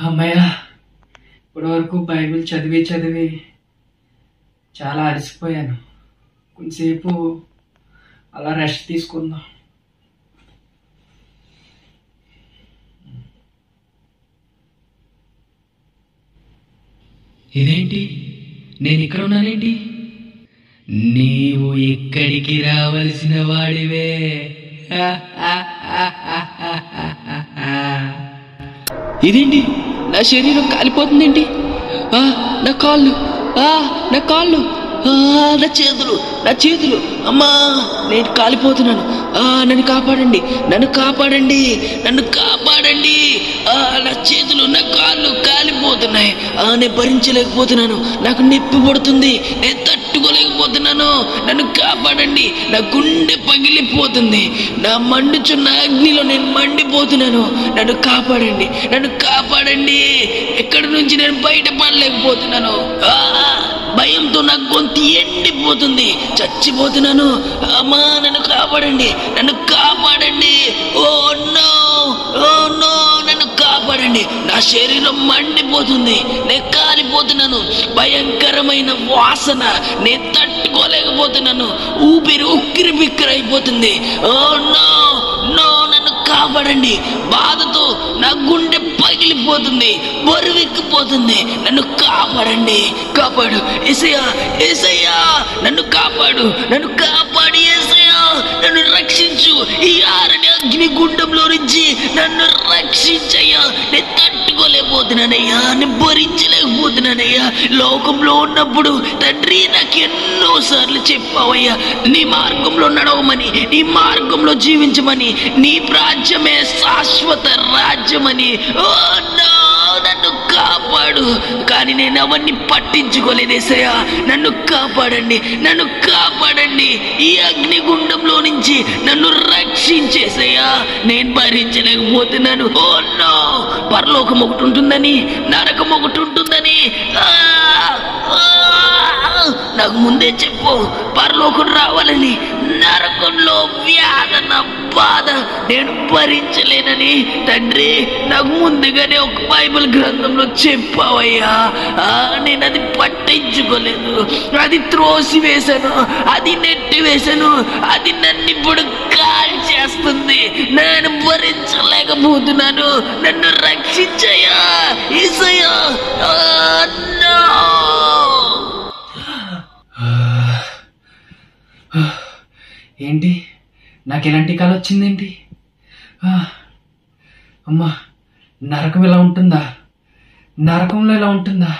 అమ్మయ్య ఇప్పటి వరకు బైబిల్ చదివి చదివి చాలా అలసిపోయాను. కొంతసేపు అలా రెస్ట్ తీసుకుందాం. ఇదేంటి? నేను ఇక్కడ ఉన్నానేంటి? నీవు ఇక్కడికి రావలసిన వాడివే. ఇదేంటి? నా శరీరం కాలిపోతుందేంటి? ఆ, నా కాళ్ళు. ఆ, నా కాళ్ళు. ఆ, నా చేతులు. నా చేతులు. అమ్మా నేను కాలిపోతున్నాను. ఆ, నన్ను కాపాడండి. నన్ను కాపాడండి. నన్ను కాపాడండి. ఆ, నా చేతులు నా కాళ్ళు కాలిపోతున్నాయి. ఆ, నేను భరించలేకపోతున్నాను. నాకు నొప్పి పడుతుంది. నేను తట్టుకోలేకపోతున్నాను నన్ను కాపాడండి. నా గుండె పగిలిపోతుంది. నా మండుచున్న అగ్నిలో నేను మండిపోతున్నాను. నన్ను కాపాడండి. నన్ను కాపాడండి. ఎక్కడి నుంచి నేను బయటపడలేకపోతున్నాను. ఆ, భయంతో నా గొంతు ఎండిపోతుంది. చచ్చిపోతున్నాను. అమ్మా నన్ను కాపాడండి. నన్ను కాపాడండి. ఓ ఓ నా శరీరం మండిపోతుంది నేను కాలిపోతున్నాను భయంకరమైన వాసన నేను తట్టుకోలేకపోతున్నాను. ఊపిరి ఉక్కిరి బిక్కిరి అయిపోతుంది. ఓ నో నో నన్ను కాపాడండి. బాధతో నా గుండె పగిలిపోతుంది బరువెక్కిపోతుంది. నన్ను కాపాడండి కాపాడు. ఎసయ్యా ఎసయ్యా నన్ను కాపాడు నన్ను కాపాడి ఎసయ్యా నన్ను రక్షించు. ఈ ఆరని అగ్ని గుండంలో నుంచి నన్ను రక్షించయ్యా. నేను తట్టుకోలేకపోతున్నానయ్యా. నేను భరించలేకపోతున్నానయ్యా. లోకంలో ఉన్నప్పుడు తండ్రి నాకు ఎన్నోసార్లు చెప్పావయ్యా. నీ మార్గంలో నడవమని నీ మార్గంలో జీవించమని నీ రాజ్యమే శాశ్వత రాజ్యమని. ఓ నా కాపాడు. కానీ నేను అవన్నీ పట్టించుకోలేదేసయ్యా నన్ను కాపాడండి నన్ను కాపాడండి. ఈ అగ్నిగుండంలో నుంచి నన్ను రక్షించేసయ్యా నేను భరించలేకపోతున్నాను. Oh no. పరలోకం ఒకటి ఉంటుందని నరకం ఒకటి ఉంటుందని. నాకు ముందే చెప్పు. పరలోకం రావాలని నరకంలో వ్యాధన బాధ నేను భరించలేనని తండ్రి నాకు ముందుగానే ఒక బైబిల్ గ్రంథంలో చెప్పావయ్యా. ఆ, నేను అది పట్టించుకోలేదు. అది త్రోసి వేశాను అది నెట్టి వేశాను అది నన్ను ఇప్పుడు కాల్ చేస్తుంది. నేను భరించలేకపోతున్నాను. నన్ను రక్షించయ్యా. ఈసయ్యా ఏంటి? నాకు ఎలాంటి కళ వచ్చిందేంటి అమ్మా నరకం ఇలా ఉంటుందా? నరకంలో ఇలా ఉంటుందా?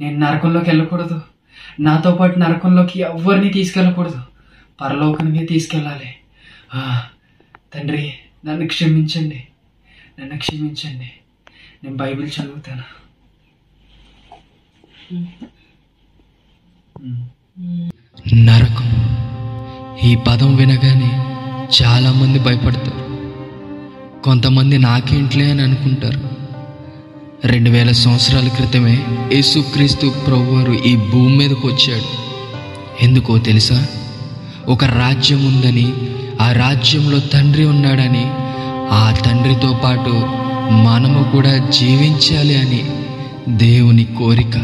నేను నరకంలోకి వెళ్ళకూడదు. నాతో పాటు నరకంలోకి ఎవరిని తీసుకెళ్ళకూడదు. పరలోకానికి తీసుకెళ్ళాలి. ఆ, తండ్రి నన్ను క్షమించండి. నన్ను క్షమించండి. నేను బైబిల్ చదువుతాను. నరకం ఈ పదం వినగానే చాలామంది భయపడతారు. కొంతమంది నాకేంట్లే అని అనుకుంటారు. రెండు వేల సంవత్సరాల క్రితమే యేసుక్రీస్తు ప్రభువారు ఈ భూమి మీదకు వచ్చాడు. ఎందుకో తెలుసా? ఒక రాజ్యం ఉందని ఆ రాజ్యంలో తండ్రి ఉన్నాడని ఆ తండ్రితో పాటు మనము కూడా జీవించాలి అని దేవుని కోరిక.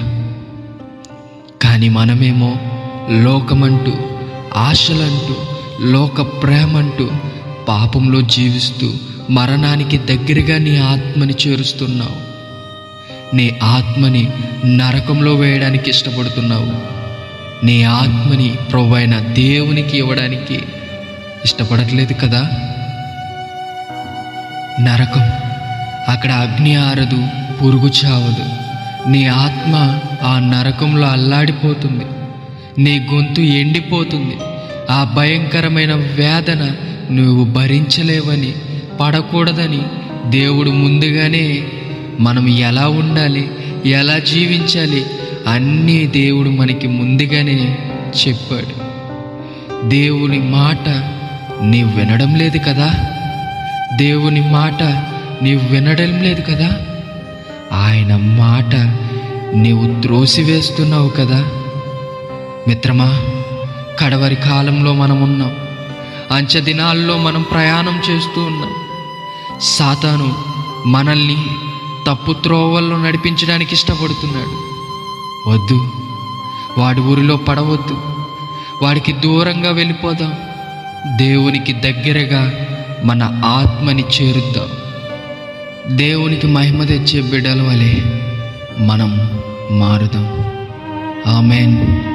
కానీ మనమేమో లోకమంటూ ఆశలంటూ లోక ప్రేమంటూ పాపంలో జీవిస్తూ మరణానికి దగ్గరగా నీ ఆత్మని చేరుస్తున్నావు. నీ ఆత్మని నరకంలో వేయడానికి ఇష్టపడుతున్నావు. నీ ఆత్మని ప్రొవైన దేవునికి ఇవ్వడానికి ఇష్టపడట్లేదు కదా? నరకం అక్కడ అగ్ని ఆరదు పురుగు చావదు. నీ ఆత్మ ఆ నరకంలో అల్లాడిపోతుంది. నీ గొంతు ఎండిపోతుంది. ఆ భయంకరమైన వేదన నువ్వు భరించలేవని పడకూడదని దేవుడు ముందుగానే మనం ఎలా ఉండాలి ఎలా జీవించాలి అన్నీ దేవుడు మనకి ముందుగానే చెప్పాడు. దేవుని మాట నీవు వినడం లేదు కదా? దేవుని మాట నీవు వినడం లేదు కదా? ఆయన మాట నీవు త్రోసివేస్తున్నావు కదా? మిత్రమా కడవరి కాలంలో మనం ఉన్నాం అంచె దినాల్లో మనం ప్రయాణం చేస్తూ ఉన్నాం. సాతాను మనల్ని తప్పు త్రోవల్లో నడిపించడానికి ఇష్టపడుతున్నాడు. వద్దు వాడి ఊరిలో పడవద్దు. వాడికి దూరంగా వెళ్ళిపోదాం. దేవునికి దగ్గరగా మన ఆత్మని చేరుద్దాం. దేవునికి మహిమ తెచ్చే బిడ్డల వలె మనం మారుదాం. ఆమెన్.